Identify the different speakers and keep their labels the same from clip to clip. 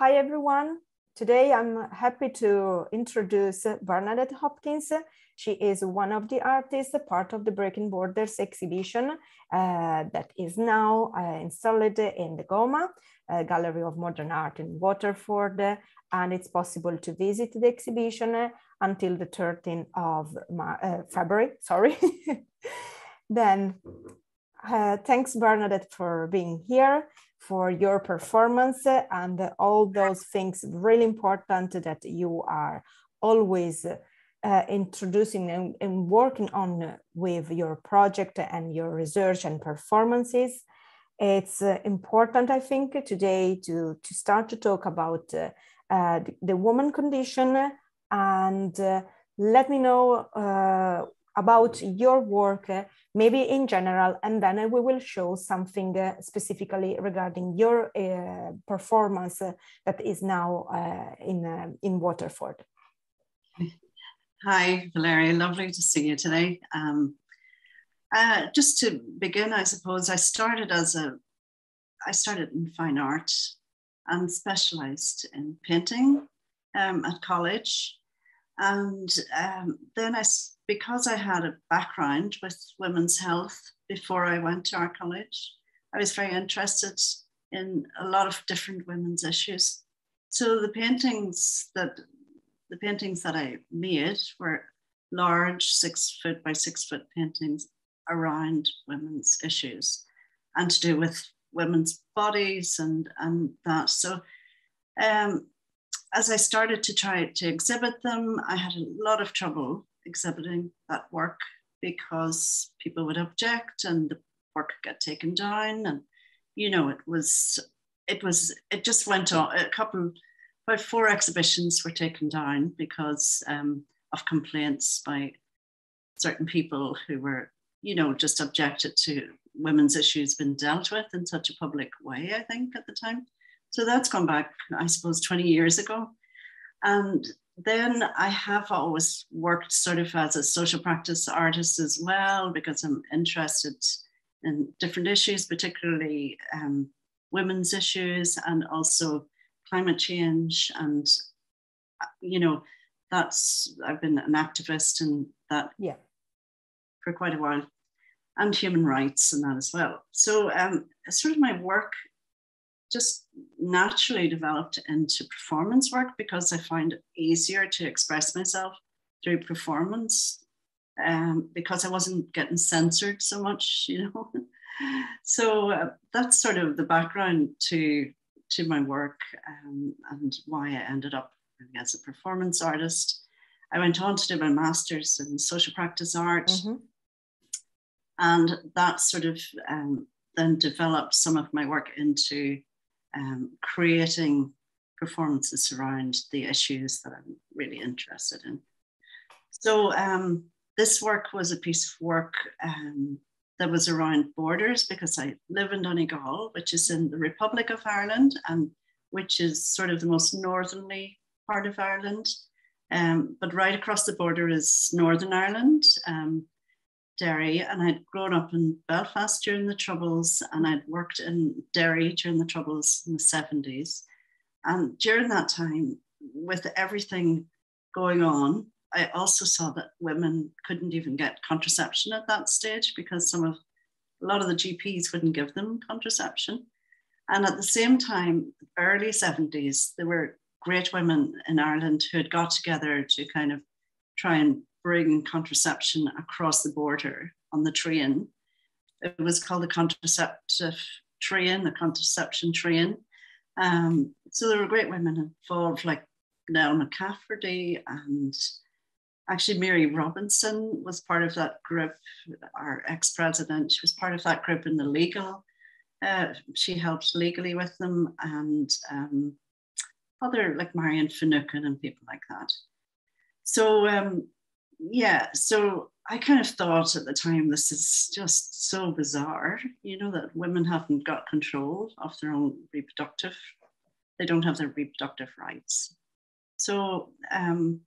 Speaker 1: hi everyone. Today I'm happy to introduce Bernadette Hopkins. She is one of the artists, part of the Breaking Borders exhibition uh, that is now uh, installed in the GOMA, uh, Gallery of Modern Art in Waterford, and it's possible to visit the exhibition until the 13th of uh, February, sorry. then uh, thanks Bernadette for being here for your performance and all those things really important that you are always uh, introducing and, and, working on with your project and your research and performances. It's uh, important, I think, today to, to start to talk about uh the, the woman condition and uh, let me know uh, about your work, uh, maybe in general, and then we will show something uh, specifically regarding your uh, performance uh, that is now uh, in, uh, in Waterford.
Speaker 2: Hi, Valeria. Lovely to see you today. Um, just to begin, I suppose I started as a, I started in fine art and specialized in painting um, at college. And um, then I because I had a background with women's health before I went to our college, I was very interested in a lot of different women's issues. So the paintings that the paintings that I made were large six foot by six foot paintings around women's issues and to do with women's bodies and, and that. So um, as I started to try to exhibit them, I had a lot of trouble exhibiting that work because people would object and the work get taken down. And you know it was it was it just went on. A couple about four exhibitions were taken down because um, of complaints by certain people who were you know just objected to women's issues being dealt with in such a public way i think at the time. So that's gone back i suppose 20 years ago. And then I have always worked sort of as a social practice artist as well because I'm interested in different issues, particularly um, women's issues and also climate change. And, you know, that's, I've been an activist in that
Speaker 1: yeah.
Speaker 2: for quite a while and human rights and that as well. So, um, sort of my work just naturally developed into performance work because I find it easier to express myself through performance um, because I wasn't getting censored so much, you know. so uh, that's sort of the background to to my work um, and why I ended up as a performance artist. I went on to do my master's in social practice art. Mm-hmm. And that sort of um, then developed some of my work into um, creating performances around the issues that I'm really interested in. So um, this work was a piece of work um, that was around borders because I live in Donegal, which is in the Republic of Ireland and which is sort of the most northerly part of Ireland. Um, but right across the border is Northern Ireland, um, Derry, and I'd grown up in Belfast during the Troubles, and I'd worked in Derry during the Troubles in the 70s. And during that time, with everything going on, I also saw that women couldn't even get contraception at that stage because some of a lot of the GPs wouldn't give them contraception. And at the same time, early 70s, there were great women in Ireland who had got together to kind of try and bring contraception across the border on the train. It was called the contraceptive train, the contraception train. Um, so there were great women involved, like Nell McCafferty and actually Mary Robinson was part of that group, our ex-president. She was part of that group in the legal. Uh, she helped legally with them and um, other like Marian Finucane and people like that. So um, yeah, so I kind of thought at the time, this is just so bizarre, you know, that women haven't got control of their own reproductive, they don't have their reproductive rights. So, um,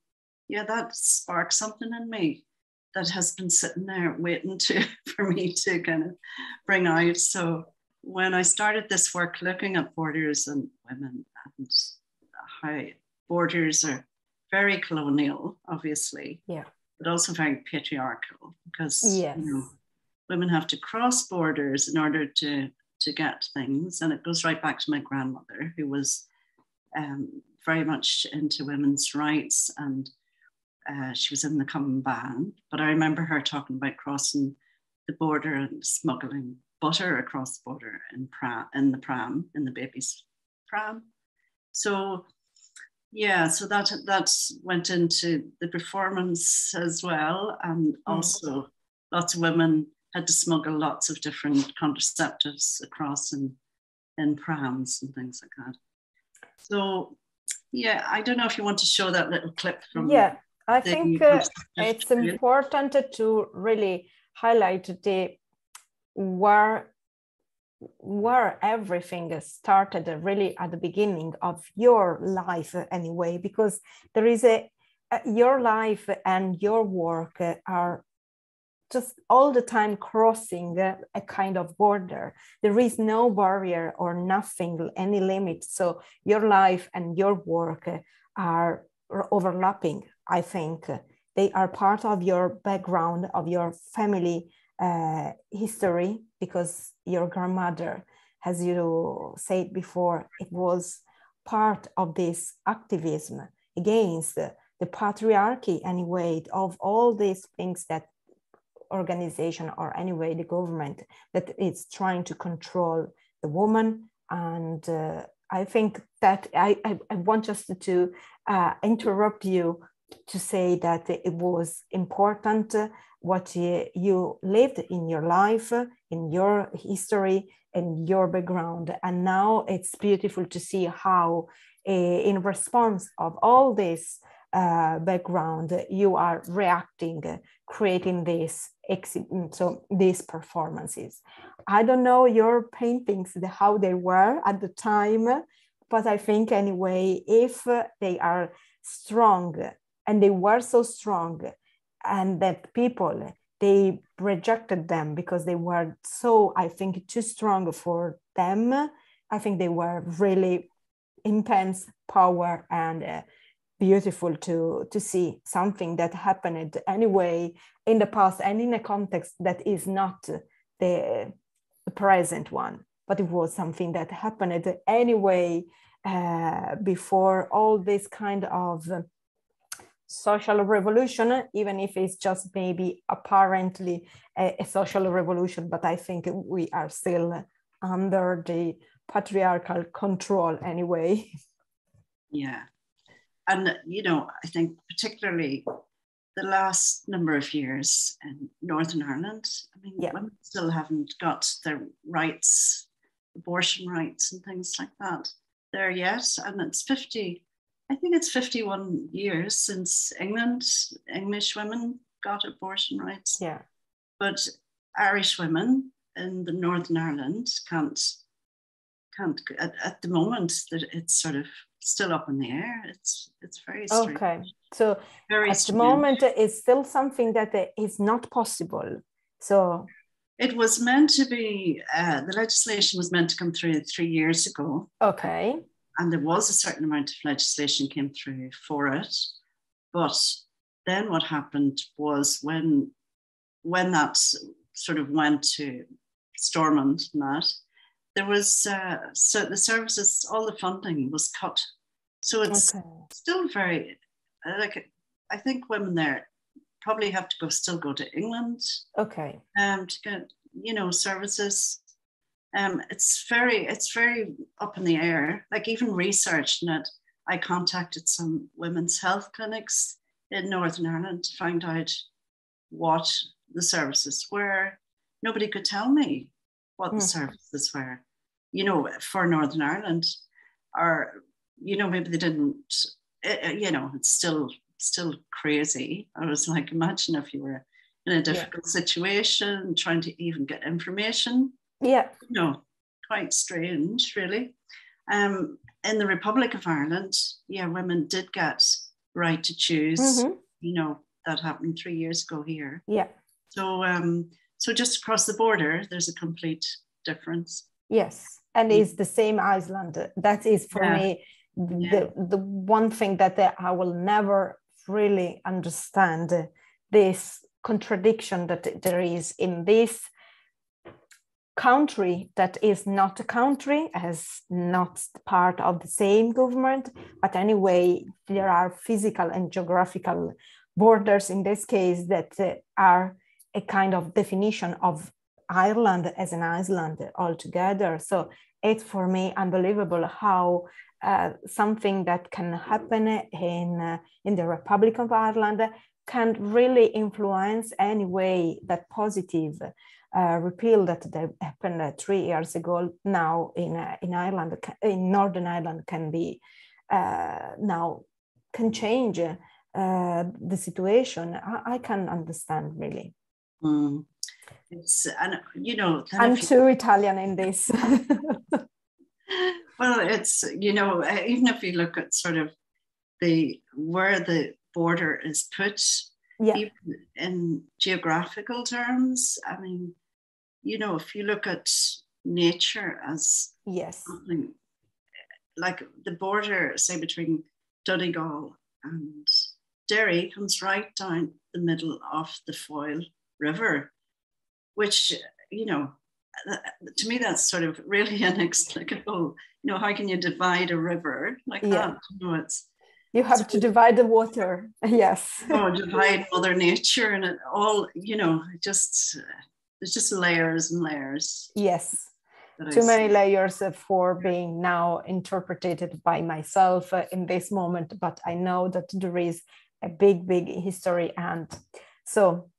Speaker 2: yeah, that sparked something in me that has been sitting there waiting to for me to kind of bring out. So when I started this work looking at borders and women and how borders are very colonial, obviously.
Speaker 1: Yeah.
Speaker 2: But also very patriarchal because
Speaker 1: yes.
Speaker 2: you know, women have to cross borders in order to to get things. And it goes right back to my grandmother, who was um, very much into women's rights and uh, she was in the Cumann na mBan. But I remember her talking about crossing the border and smuggling butter across the border in, pram, in the pram, in the baby's pram. So yeah, so that that went into the performance as well, and mm. also lots of women had to smuggle lots of different contraceptives across in in prams and things like that. So yeah, I don't know if you want to show that little clip from.
Speaker 1: Yeah, I think uh, it's important to really highlight the where where everything started really at the beginning of your life anyway because there is a uh, your life and your work are just all the time crossing a kind of border. There is no barrier or nothing, any limit. So your life and your work are overlapping, I think. They are part of your background, of your family uh, history, because your grandmother, as you said before, it was part of this activism against the patriarchy anyway of all these things that organization or anyway the government that is trying to control the woman. And uh, i think that i, I, I want just to uh, interrupt you to say that it was important uh, what you, you lived in your life in your history and your background and now it's beautiful to see how uh, in response of all this uh, background, you are reacting, creating this mm, so these performances. I don't know your paintings, how they were at the time, but I think anyway, if they are strong and they were so strong, and that people they rejected them because they were so, I think, too strong for them. I think they were really intense power and. Uh, beautiful to to see something that happened anyway in the past and in a context that is not the, the present one but it was something that happened anyway uh, before all this kind of social revolution even if it's just maybe apparently a, a social revolution but i think we are still under the patriarchal control anyway
Speaker 2: yeah and you know, I think particularly the last number of years in Northern Ireland, I mean, yeah. women still haven't got their rights, abortion rights, and things like that there yet. And it's 50, I think it's 51 years since England, English women got abortion rights.
Speaker 1: Yeah.
Speaker 2: But Irish women in the Northern Ireland can't, can't at, at the moment that it's sort of still up in the air. It's it's very strange.
Speaker 1: okay. So very at strange. the moment, it's still something that is not possible. So
Speaker 2: it was meant to be. Uh, the legislation was meant to come through three years ago.
Speaker 1: Okay.
Speaker 2: And there was a certain amount of legislation came through for it, but then what happened was when when that sort of went to Stormont and that there was uh, so the services, all the funding was cut. So it's okay. still very like I think women there probably have to go still go to England.
Speaker 1: Okay.
Speaker 2: Um, to get you know services. Um, it's very it's very up in the air. Like even research that I contacted some women's health clinics in Northern Ireland to find out what the services were. Nobody could tell me what mm. the hmm. services were, you know, for Northern Ireland, or you know, maybe they didn't. It, you know, it's still still crazy. I was like, imagine if you were in a difficult yeah. situation, trying to even get information.
Speaker 1: Yeah,
Speaker 2: you know, quite strange, really. Um, in the Republic of Ireland, yeah, women did get right to choose. Mm-hmm. You know, that happened three years ago here.
Speaker 1: Yeah.
Speaker 2: So, um, so just across the border, there's a complete difference.
Speaker 1: Yes, and it's the same Iceland. That is for yeah. me yeah. the, the one thing that I will never really understand this contradiction that there is in this country that is not a country as not part of the same government but anyway there are physical and geographical borders in this case that uh, are a kind of definition of ireland as an island altogether. So it's for me unbelievable how uh, something that can happen in uh, in the republic of ireland can really influence any way that positive uh, repeal that happened uh, three years ago now in uh, in Ireland in Northern Ireland can be uh, now can change uh, the situation. I, I, can understand really.
Speaker 2: Mm. It's and you know
Speaker 1: I'm too Italian in this.
Speaker 2: well, it's you know even if you look at sort of the where the border is put yeah. even in geographical terms. I mean, you know, if you look at nature as
Speaker 1: yes, something
Speaker 2: like the border, say between Donegal and Derry, comes right down the middle of the Foyle River, which you know, to me that's sort of really inexplicable. You know, how can you divide a river like yeah. that? You know, it's
Speaker 1: you have to divide the water yes
Speaker 2: oh divide mother nature and it all you know just there's just layers and layers
Speaker 1: yes too many layers for being now interpreted by myself uh, in this moment but i know that there is a big big history and so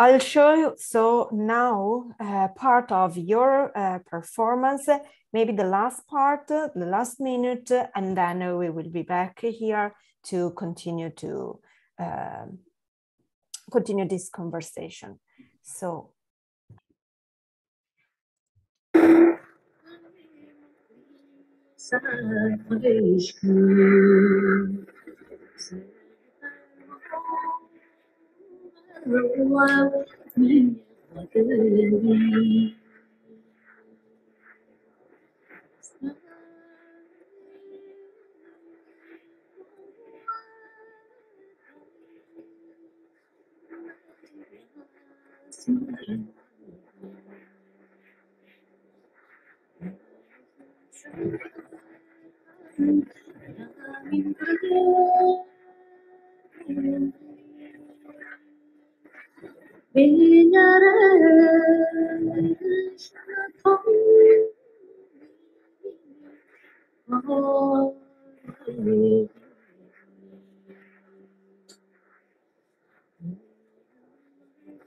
Speaker 1: I'll show you. So now uh, part of your uh, performance, maybe the last part, the last minute, and then we will be back here to continue to uh, continue this conversation. So.
Speaker 2: Oh,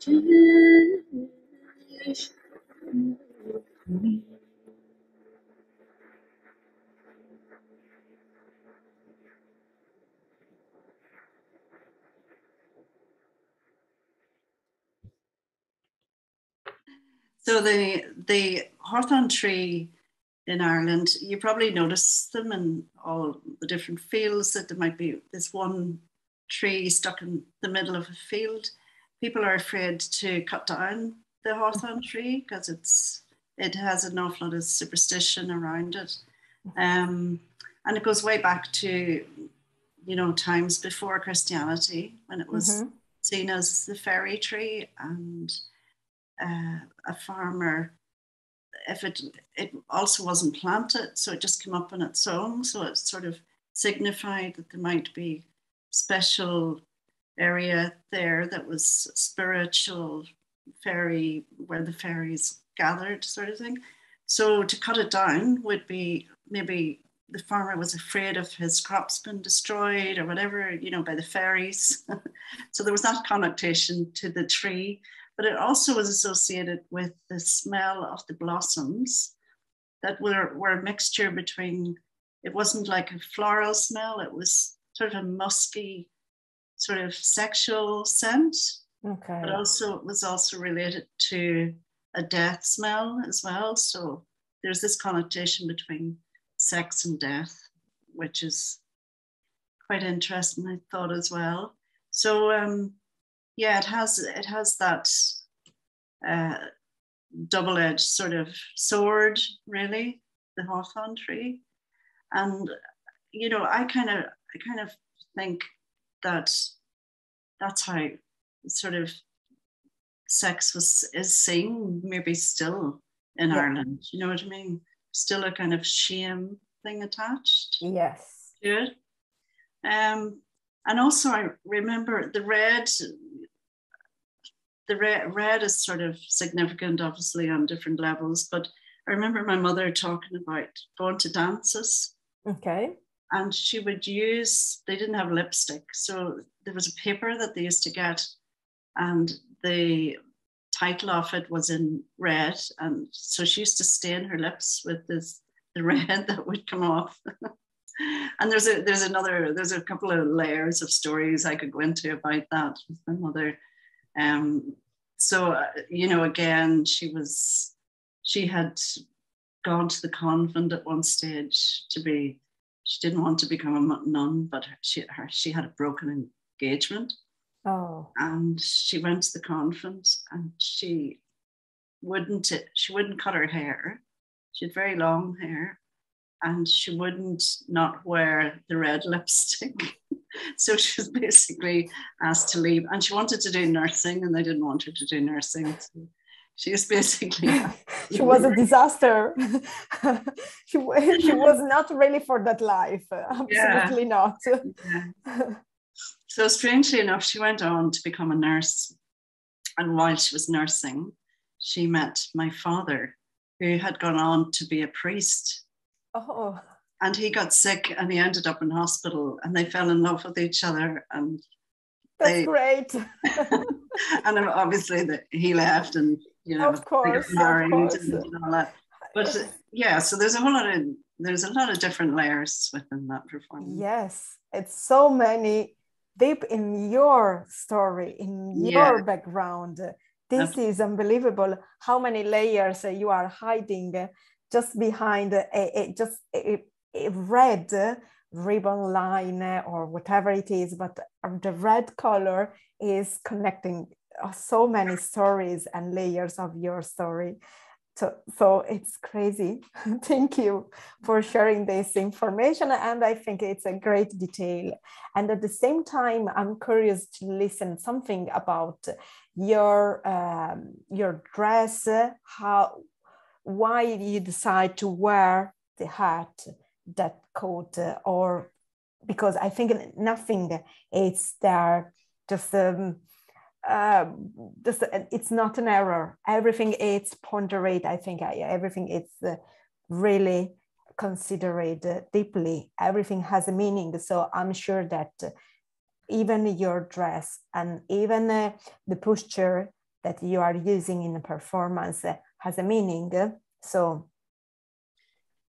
Speaker 2: So the the hawthorn tree in Ireland, you probably notice them in all the different fields that there might be this one tree stuck in the middle of a field. People are afraid to cut down the hawthorn tree because it's it has an awful lot of superstition around it. Um, and it goes way back to you know times before Christianity when it was mm-hmm. seen as the fairy tree and uh, a farmer if it it also wasn't planted so it just came up on its own so it sort of signified that there might be special area there that was spiritual fairy where the fairies gathered sort of thing. So to cut it down would be maybe the farmer was afraid of his crops being destroyed or whatever you know by the fairies. So there was that connotation to the tree but it also was associated with the smell of the blossoms that were, were a mixture between, it wasn't like a floral smell, it was sort of a musky, sort of sexual scent.
Speaker 1: Okay.
Speaker 2: But also, it was also related to a death smell as well. So there's this connotation between sex and death, which is quite interesting, I thought as well. So um, yeah, it has it has that uh, double-edged sort of sword, really, the hawthorn tree. And you know, I kind of, I kind of think that that's how sort of sex was is seen, maybe still in yeah. Ireland. You know what I mean? Still a kind of shame thing attached.
Speaker 1: Yes.
Speaker 2: Good. Um, and also I remember the red. The red, red is sort of significant, obviously, on different levels. But I remember my mother talking about going to dances.
Speaker 1: Okay
Speaker 2: and she would use they didn't have lipstick so there was a paper that they used to get and the title of it was in red and so she used to stain her lips with this the red that would come off. And there's a there's another there's a couple of layers of stories i could go into about that with my mother. Um so uh, you know again she was she had gone to the convent at one stage to be she didn't want to become a nun, but she her, she had a broken engagement.
Speaker 1: Oh.
Speaker 2: And she went to the conference and she wouldn't she wouldn't cut her hair. She had very long hair, and she wouldn't not wear the red lipstick. so she was basically asked to leave, and she wanted to do nursing, and they didn't want her to do nursing. So she was basically
Speaker 1: she was a disaster. She, she was not really for that life. Absolutely yeah. not.
Speaker 2: Yeah. so strangely enough she went on to become a nurse. And while she was nursing she met my father who had gone on to be a priest.
Speaker 1: Oh.
Speaker 2: And he got sick and he ended up in hospital and they fell in love with each other and
Speaker 1: that's they, great.
Speaker 2: And obviously the, he left and you know,
Speaker 1: of course, of course.
Speaker 2: and all that. But yeah, so there's a whole lot of there's a lot of different layers within that performance.
Speaker 1: Yes, it's so many deep in your story, in your yeah. background. This is unbelievable. How many layers uh, you are hiding uh, just behind a, a just a, a red ribbon line uh, or whatever it is, but the red color is connecting so many stories and layers of your story. So, so it's crazy. Thank you for sharing this information. And I think it's a great detail. And at the same time, I'm curious to listen something about your um, your dress, how why you decide to wear the hat, that coat, or because I think nothing is there just um, uh, this, it's not an error. Everything is ponderate. I think everything is uh, really considered deeply. Everything has a meaning. So I'm sure that even your dress and even uh, the posture that you are using in the performance has a meaning. So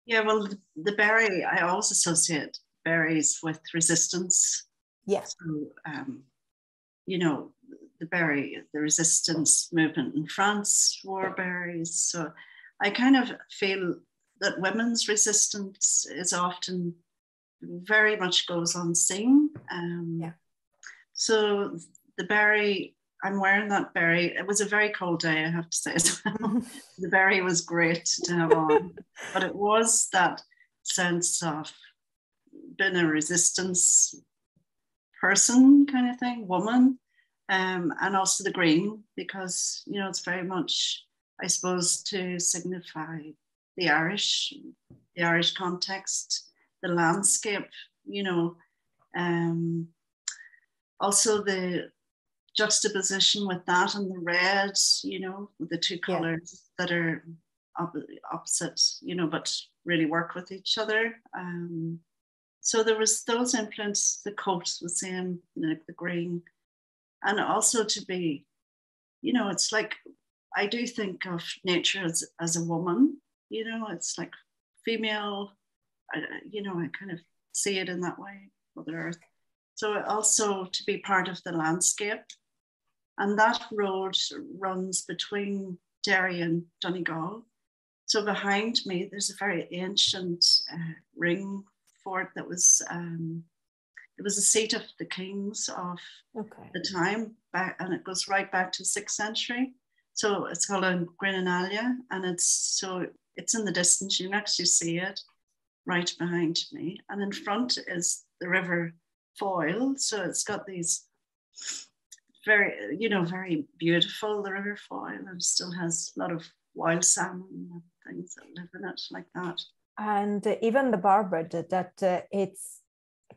Speaker 2: yeah, well, the berry I always associate berries with resistance.
Speaker 1: Yes.
Speaker 2: Yeah. So, um, you know, the berry, the resistance movement in France wore berries. So I kind of feel that women's resistance is often very much goes unseen. Um,
Speaker 1: yeah.
Speaker 2: So the berry, I'm wearing that berry. It was a very cold day, I have to say as well. the berry was great to have on, but it was that sense of being a resistance person kind of thing, woman um, and also the green because you know it's very much I suppose to signify the Irish the Irish context the landscape you know um, also the juxtaposition with that and the red you know the two colors yeah. that are op- opposite you know but really work with each other um, so there was those influences the coat the same like the green and also to be, you know, it's like I do think of nature as, as a woman, you know, it's like female, I, you know, I kind of see it in that way, Mother Earth. So also to be part of the landscape. And that road runs between Derry and Donegal. So behind me, there's a very ancient uh, ring fort that was um, it was a seat of the kings of
Speaker 1: okay.
Speaker 2: the time, back, and it goes right back to sixth century. So it's called a Grinalia, and it's so it's in the distance. You can actually see it. right behind me. And in front is the river Foyle. So it's got these very, you know, very beautiful, the river Foyle, and still has a lot of wild salmon and things that live in it like that.
Speaker 1: And uh, even the barbet, that uh, it's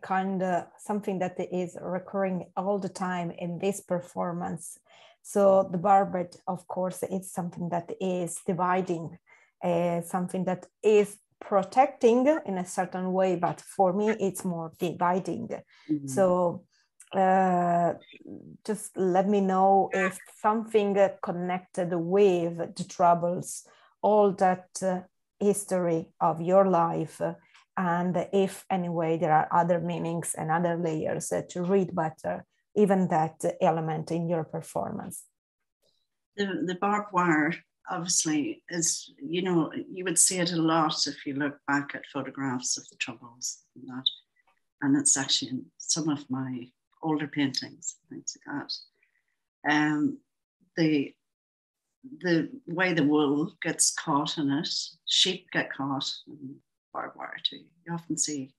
Speaker 1: kind of something that is recurring all the time in this performance. So the barbet, of course, is something that is dividing, uh, something that is protecting in a certain way, but for me, it's more dividing. Mm-hmm. So uh, just let me know if something connected with the troubles, all that uh, history of your life, and if anyway there are other meanings and other layers uh, to read better, even that element in your performance.
Speaker 2: The, the barbed wire obviously is, you know, you would see it a lot if you look back at photographs of the troubles and that. And it's actually in some of my older paintings, things like that. Um, the the way the wool gets caught in it, sheep get caught in barbed wire too. You often see,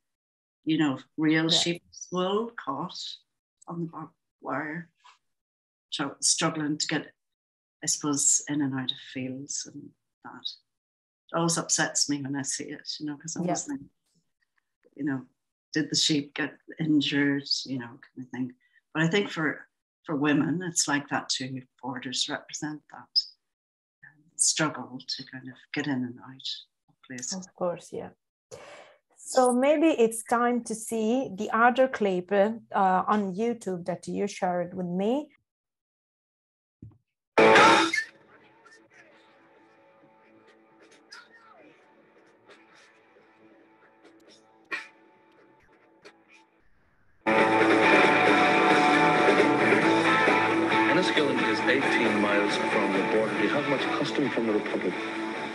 Speaker 2: you know, real yeah. sheep's wool caught on the barbed wire, so struggling to get, I suppose, in and out of fields and that. It always upsets me when I see it, you know, because I always yeah. think, you know, did the sheep get injured, you know, kind of thing. But I think for for women, it's like that too. Borders represent that um, struggle to kind of get in and out of places.
Speaker 1: Of course, yeah. So maybe it's time to see the other clip uh, on YouTube that you shared with me.
Speaker 3: Enniskillen is 18 miles from the border. Do you have much custom from the Republic?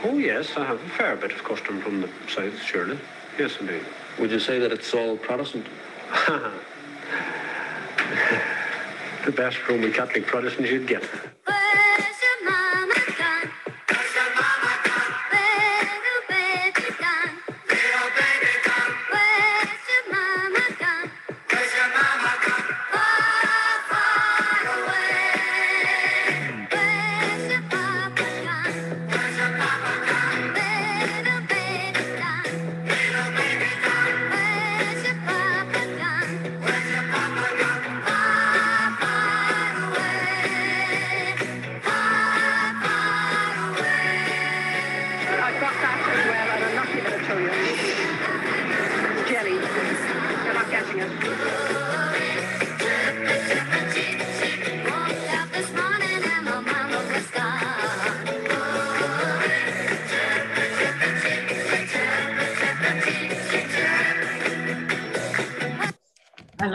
Speaker 4: Oh, yes, I have a fair bit of custom from the south, surely. Yes, indeed.
Speaker 3: Would you say that it's all Protestant?
Speaker 4: the best Roman Catholic Protestant you'd get.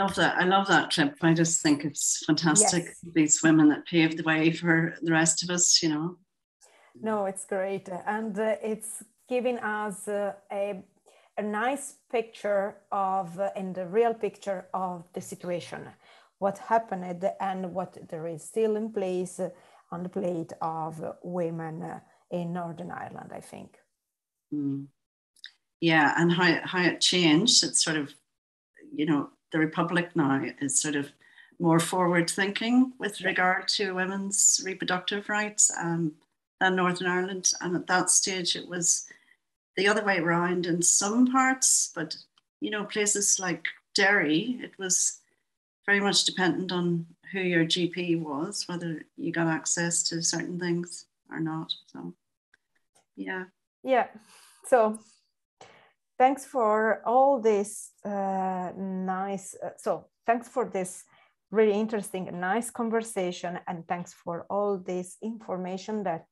Speaker 2: Love that. I love that clip. I just think it's fantastic. Yes. These women that paved the way for the rest of us, you know.
Speaker 1: No, it's great. And uh, it's giving us uh, a, a nice picture of, uh, and a real picture of the situation, what happened and what there is still in place on the plate of women uh, in Northern Ireland, I think.
Speaker 2: Mm. Yeah, and how, how it changed. It's sort of, you know, the Republic now is sort of more forward thinking with regard to women's reproductive rights um, than Northern Ireland. And at that stage, it was the other way around in some parts, but you know, places like Derry, it was very much dependent on who your GP was, whether you got access to certain things or not. So, yeah.
Speaker 1: Yeah. So thanks for all this uh, nice uh, so thanks for this really interesting nice conversation and thanks for all this information that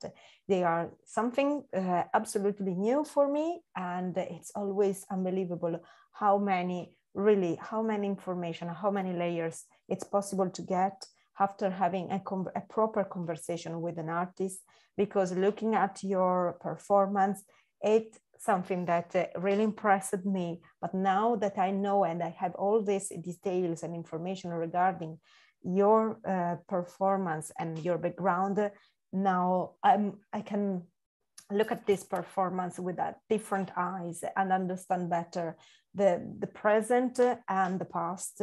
Speaker 1: they are something uh, absolutely new for me and it's always unbelievable how many really how many information how many layers it's possible to get after having a, a proper conversation with an artist because looking at your performance it something that uh, really impressed me. But now that I know and I have all these details and information regarding your uh, performance and your background, now I'm, I can look at this performance with a different eyes and understand better the, the present and the past.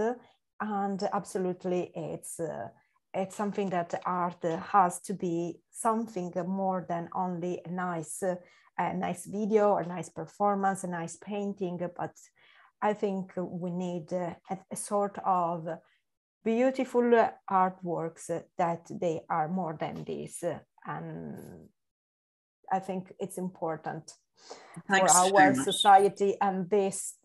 Speaker 1: And absolutely, it's uh, it's something that art has to be something more than only a nice, a nice video, a nice performance, a nice painting. But I think we need a, a sort of beautiful artworks that they are more than this. And I think it's important Thanks for our society and this,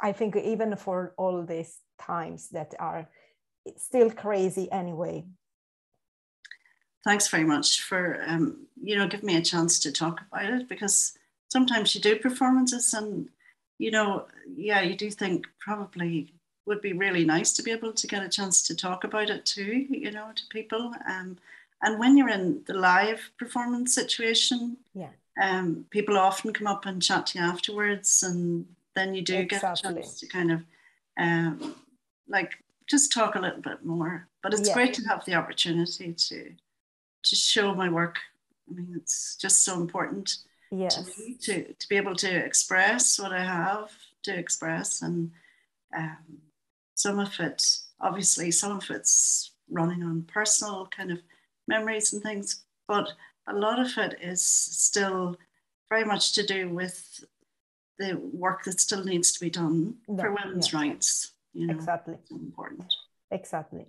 Speaker 1: I think even for all these times that are still crazy anyway.
Speaker 2: Thanks very much for um, you know giving me a chance to talk about it because sometimes you do performances and you know yeah you do think probably would be really nice to be able to get a chance to talk about it too you know to people um, and when you're in the live performance situation
Speaker 1: yeah
Speaker 2: um, people often come up and chat to you afterwards and then you do exactly. get a chance to kind of um, like just talk a little bit more. But it's yeah. great to have the opportunity to to show my work. I mean, it's just so important
Speaker 1: yes.
Speaker 2: to me to, to be able to express what I have to express. And um, some of it, obviously, some of it's running on personal kind of memories and things, but a lot of it is still very much to do with the work that still needs to be done for women's yeah. rights you know,
Speaker 1: exactly.
Speaker 2: important.
Speaker 1: Exactly.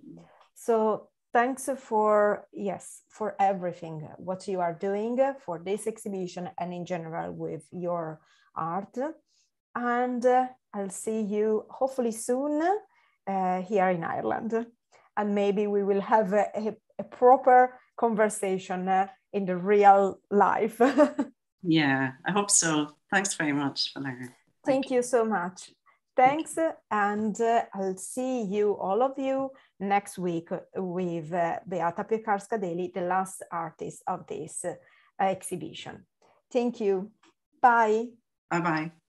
Speaker 1: So thanks for yes for everything what you are doing for this exhibition and in general with your art. And uh, i'll see you hopefully soon uh, here in ireland. And maybe we will have a, a, a proper conversation uh, in the real life.
Speaker 2: Yeah i hope so. Thanks very much
Speaker 1: Valeria. Thank, Thank you so much Thanks, and uh, I'll see you, all of you, next week with uh, Beata Piekarska-Deli, the last artist of this uh, exhibition. Thank you. Bye.
Speaker 2: Bye-bye.